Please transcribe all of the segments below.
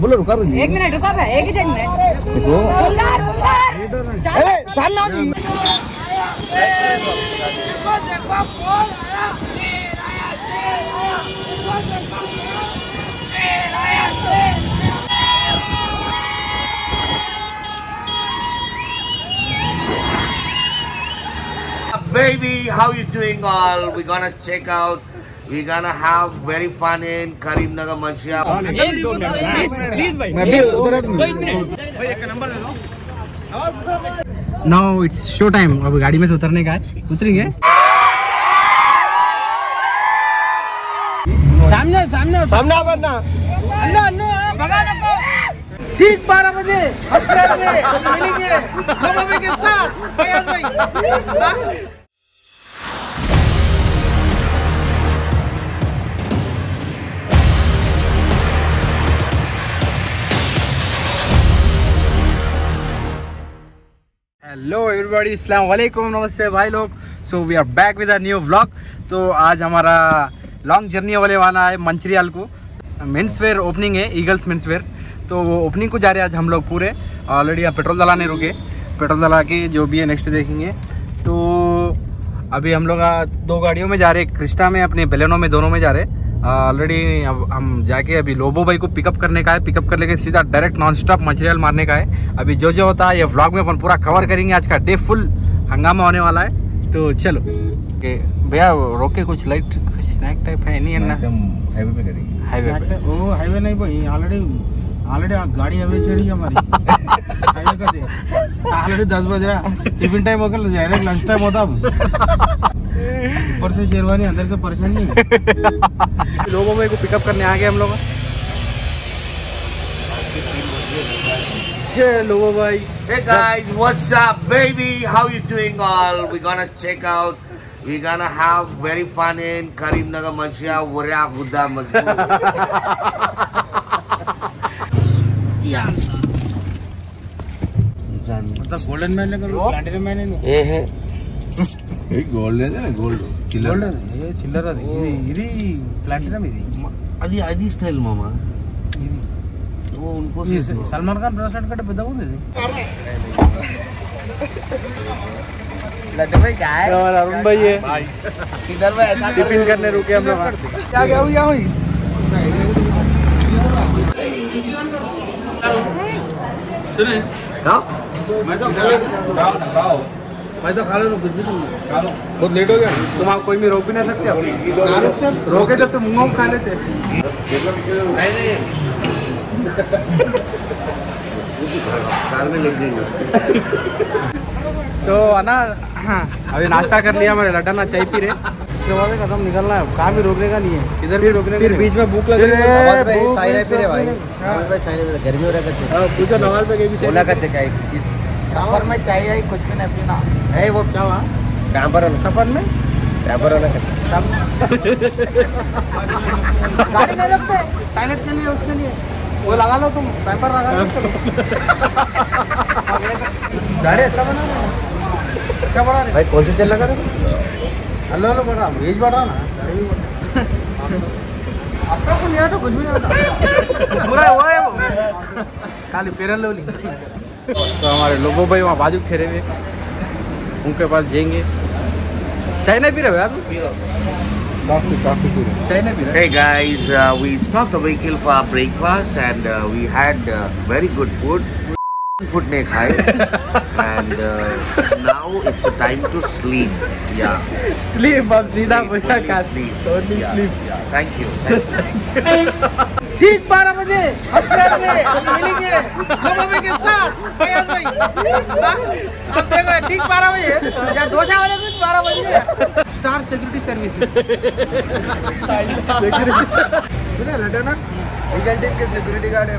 बोलो रुका रही एक मिनट रुको बे, एक ही एक मिनट देखो बुलगार बुलगार चल सामने आओ जी Baby, how you doing all? We're gonna check out. We're gonna have very fun in Karimnagar Manshia. मैं भी उधर हूँ। नाउ इट्स शो टाइम अब गाड़ी में से उतरने का है उतरेंगे। सामने सामने सामने। वरना। अन्ना अन्ना भगा नको ठीक बारह बजे में हम मिलेंगे के साथ। भाई हेलो एवरीबॉडी अस्सलाम वालेकुम नमस्ते भाई लोग so we are back with a new vlog तो आज हमारा लॉन्ग जर्नी वाले वाला है मंचरियाल को मेंस वेयर ओपनिंग है ईगल्स मेंस वेयर तो वो ओपनिंग को जा रहे हैं आज हम लोग पूरे। ऑलरेडी यहाँ पेट्रोल डलाने रुके। पेट्रोल डला के जो भी है नेक्स्ट देखेंगे। तो अभी हम लोग दो गाड़ियों में जा रहे हैं। क्रिस्टा में, अपने बेलेनो में, दोनों में जा रहे हैं। ऑलरेडी अब हम जाके अभी लोबो भाई को पिकअप करने का है। पिकअप कर लेके सीधा डायरेक्ट नॉन स्टॉप मटेरियल मारने का है। अभी जो जो होता है ये व्लॉग में अपन पूरा कवर करेंगे। आज का डे फुल हंगामा होने वाला है। तो चलो। भैया रोके कुछ लाइट कुछ स्नैक टाइप है नहीं है ना हाईवे पे करेंगे। हाईवे पे। वो हाईवे नहीं भाई ऑलरेडी ऑलरेडी गाड़ी चढ़ी हमारी। हाईवे का दे ऑलरेडी दस बज रहा टिफ़िन टाइम हो गया डायरेक्ट लंच टाइम होता अब। ऊपर से शेरवानी अंदर से परेशानी है लोगों में को पिकअप करने आ गए हम लोग जय लोगो भाई Hey guys, what's up, baby? How you doing all? We're gonna check out. We're gonna have very fun in Karimnagar Manshia, Warya Huda Mazdoor. मतलब गोल्डन मैन लेकर प्लाटिनम मैन है ये है గోల్డ్ లేదా గోల్డ్ గోల్డెన్ ఏ చిల్లర అది ఇది ఇది ప్లాటినం ఇది అది అది స్టైల్ మామా ఇది वो उनको ఇది సల్మాన్ ఖాన్ బ్రాస్లెట్ కంటే పెద్దగా ఉంది ఇది हमारा अरुण भाई है टिफिन करने रुके हम लोग क्या क्या हुआ हुई मैं तो खा लो कुछ भी तुम बहुत लेट हो गया। तुम आप कोई भी रोक भी नहीं सकते रोके जब तो मुँह खा लेते। कार में लग जाएँगे तो ना अभी नाश्ता कर लिया हमारे लड्डा ना चाय पी रहे। उसके बाद खत्म निकलना है कहाँ भी रोकने का नहीं है। इधर भी रोकने फिर बीच में भूख लग रही है। भूख नहीं सब- गर्मी हो रहा हाँ, पूछो नवाज़ पे कहीं बोला करते क्या चीज़ सफ़र में चाहिए ही कुछ भी नहीं पीना है वो क्या हुआ? कैंपर सफ़र में? कैबर वाला गाड़ी नहीं लगते टॉयलेट के लिए उसके लिए। वो लगा लो तुम पैपर लगा लो। गाड़ी अच्छा बना रहा है। क्या बना रहे भाई कौन सी तेल लगा रहे हेलो हेलो बढ़ रहा वेज बढ़ रहा ना गाड़ी भी बढ़ रहा। आपका को लिया तो कुछ भी नहीं होता। पूरा हुआ है वो। खाली फेयर एंड लवली तो हमारे लोगों भाई वहाँ बाजू ठहरे हुए उनके पास जाएँगे नहीं पी रहे Hey guys, uh, we stopped the vehicle for our breakfast and uh, we had uh, very good food. Food ne khai. and uh, now it's time to sleep. Yeah. Sleep अब सीधा भैया का sleep. Only Yeah, sleep. yeah. Thank you. Thank you. ठीक बारह बजे हफ़्ते में हम मिलेंगे के साथ फयाज भाई हाँ? अब देखो ठीक बारह बजे या दोषा वाले कुछ बारह बजे स्टार सिक्योरिटी सर्विसेज़ सुने लटा ना लीगल टीम के सिक्योरिटी गार्ड है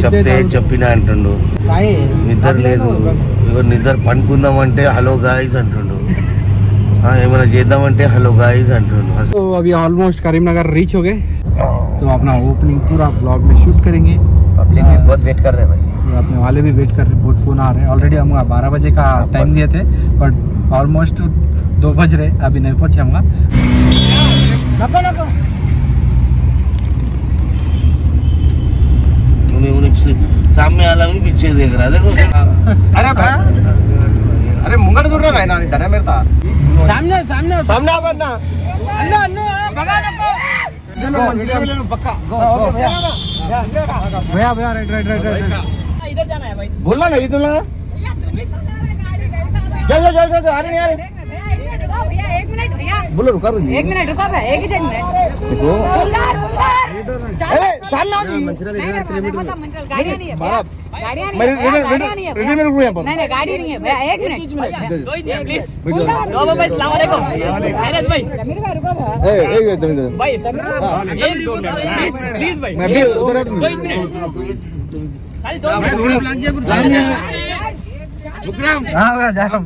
చెప్తే చెప్పిన అంటుండు సాయి నిద్ర లేదు ఇగో నిద్ర పనుకుందామంటే హలో గాయస్ అంటుండు ఆ, ఏమైనా చేద్దామంటే హలో గాయస్ అంటుండు तो अभी ऑलमोस्ट करीमनगर रीच हो गए तो अपना ओपनिंग पूरा ब्लॉग में शूट करेंगे पब्लिक भी बहुत वेट कर रहे हैं भाई ये अपने वाले भी वेट कर रहे बहुत फ़ोन आ रहे हैं ऑलरेडी हम बारह बजे का टाइम दिए थे बट ऑलमोस्ट दो बज रहे अभी नहीं पहुँचे हम देख रहा देखो अरे भाई अरे मुंगट जुड़ रहा है ना इधर है मेरे ता सामने सामने। सामने आ ना अन्ना अन्ना भगा पक्का। भैया भैया राइट राइट राइट राइट इधर जाना है भाई। बोलना नहीं तुम तो रहे गाड़ी भाई? चल चल चल यार देख रहे भैया एक मिनट रुको एक मिनट बोलो रुका रुकी। एक मिनट रुको भैया एक ही मिनट देखो। बुलदार बुलदार अरे सामने आ जी मंचल गाड़ियाँ नहीं है भैया गाड़ियाँ नहीं है मेरे- गाड़ियाँ नहीं है में रुको यहाँ पर नहीं नहीं गाड़ी नहीं है भैया एक मिनट। दो ही मिनट प्लीज़ बुलदार भाई सलाम वालेकुम। हैरत भाई। जमीर भाई रुको ए एक मिनट। इधर भाई एक दो मिनट प्लीज़ प्लीज़ भाई। मैं भी उधर एक मिनट। खाली दो मिनट। हाँ। भैया जा रहा हूँ।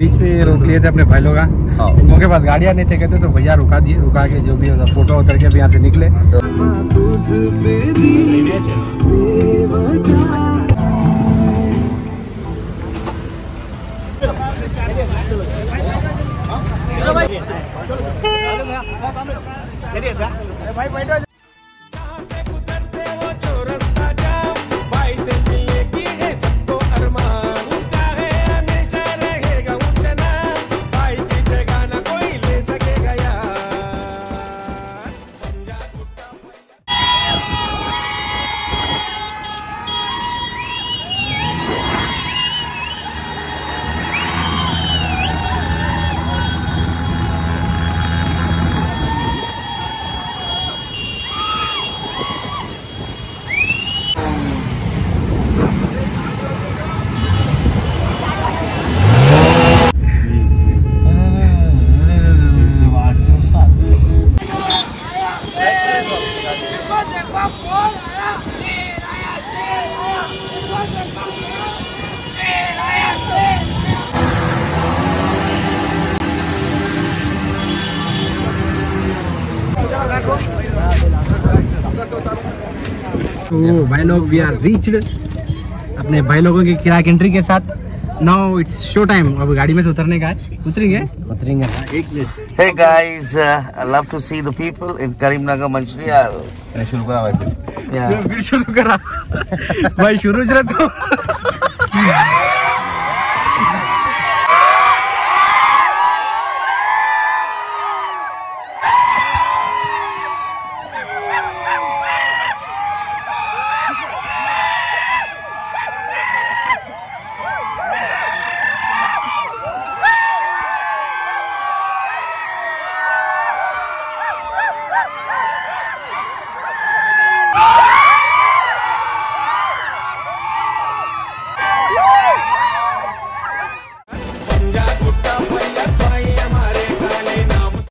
बीच पे रोक लिए थे अपने भाई लोग हाँ। उनके पास गाड़ियाँ नहीं थे कहते तो भैया रुका दिए रुका के जो भी होता फ़ोटो उतर के यहाँ से निकले तो भाई लोग वी आर रीच्ड अपने भाई लोगों की किराक एंट्री के साथ। नाउ इट्स शो टाइम अब गाड़ी में से उतरने का आज उतरेंगे। उतरेंगे। एक minute hey guys I love to see the people in Karimnagar Mancherial. शुरू करा भाई फिर। शुरू करा। भाई शुरू जरा तो